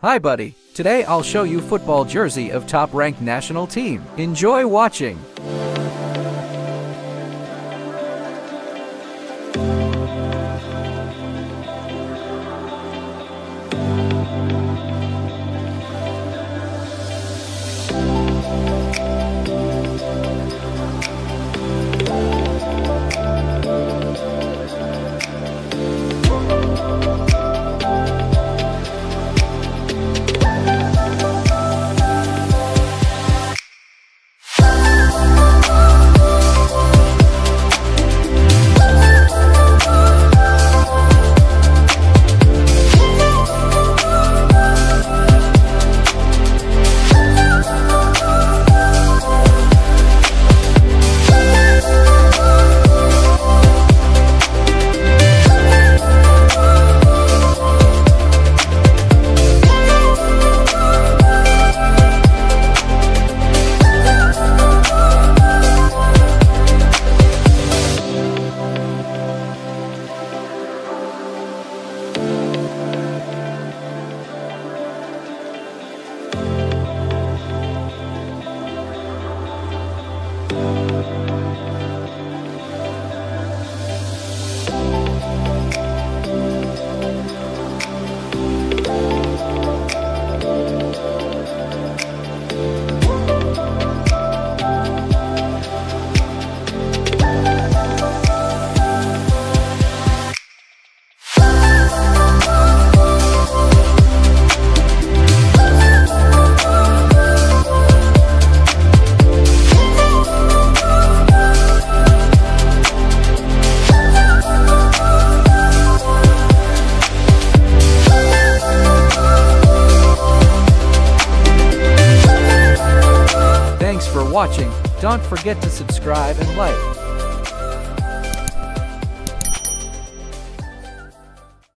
Hi buddy, today I'll show you football jersey of top ranked national team. Enjoy watching! Thanks for watching. Don't forget to subscribe and like.